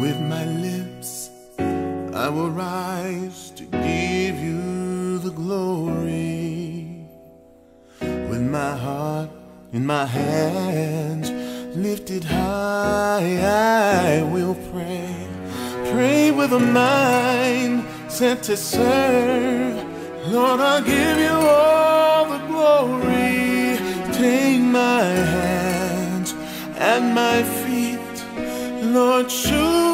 With my lips, I will rise to give you the glory. With my heart in my hands lifted high, I will pray. Pray with a mind set to serve. Lord, I'll give you all the glory. Take my hands and my feet. Lord, show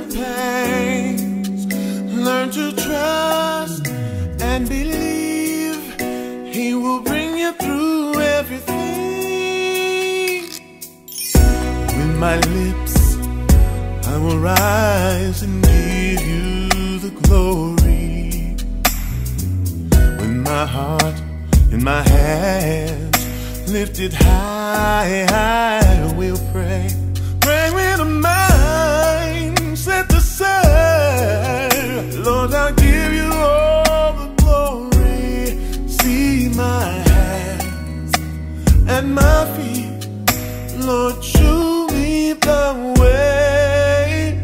the pains. Learn to trust and believe He will bring you through everything. With my lips, I will rise and give you the glory. With my heart in my hands lifted high, I will pray. Pray and my feet. Lord, show me the way.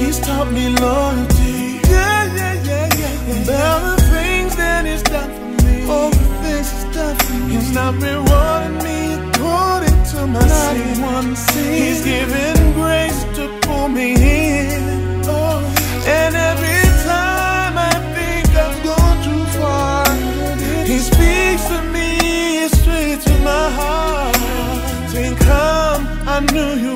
He's taught me loyalty. Yeah, yeah, yeah, yeah. yeah. About the things that He's done for me. All the things He's done for me. He's not rewarding me according to my sin. One sin. He's giving grace to pull me in. Oh, and every time I think I've gone too far, He I knew you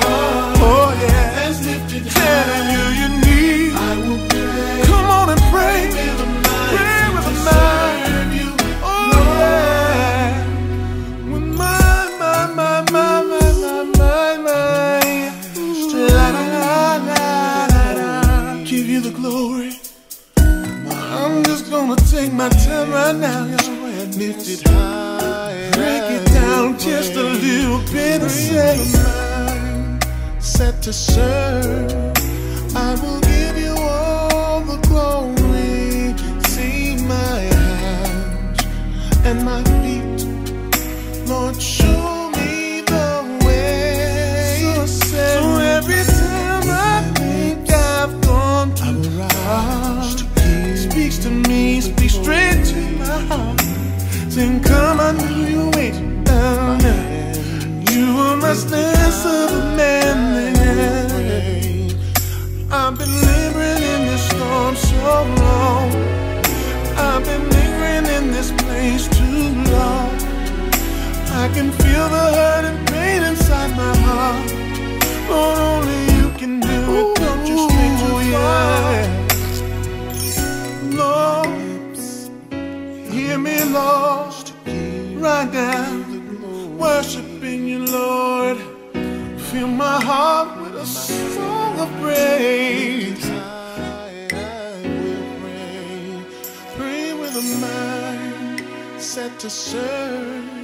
take my time right now, and Lift it high. Break it down just a little bit say, set to serve. I will give you all the glory. See my hands and my feet. Lord, worshiping you, Lord. Fill my heart with a song of praise. I will pray, pray with a mind set to serve.